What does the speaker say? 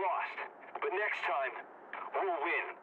lost. But next time, we'll win.